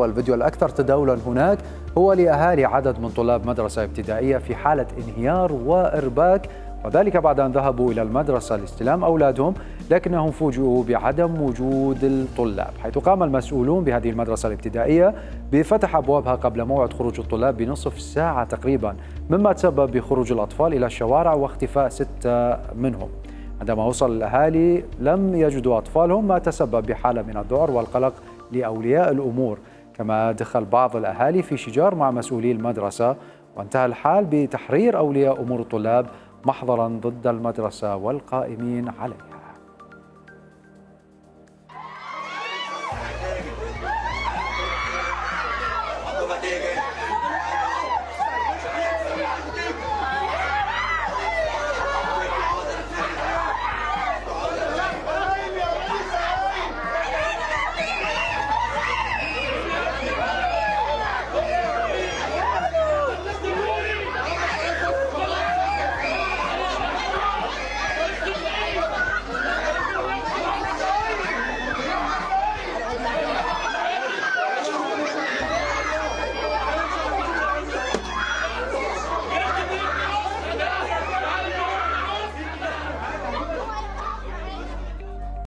والفيديو الأكثر تداولا هناك هو لأهالي عدد من طلاب مدرسة ابتدائية في حالة انهيار وإرباك وذلك بعد أن ذهبوا إلى المدرسة لاستلام أولادهم لكنهم فوجئوا بعدم وجود الطلاب حيث قام المسؤولون بهذه المدرسة الابتدائية بفتح أبوابها قبل موعد خروج الطلاب بنصف ساعة تقريبا مما تسبب بخروج الأطفال إلى الشوارع واختفاء ستة منهم. عندما وصل الأهالي لم يجدوا أطفالهم ما تسبب بحالة من الذعر والقلق لأولياء الأمور. كما دخل بعض الأهالي في شجار مع مسؤولي المدرسة وانتهى الحال بتحرير أولياء أمور الطلاب محضرا ضد المدرسة والقائمين عليها.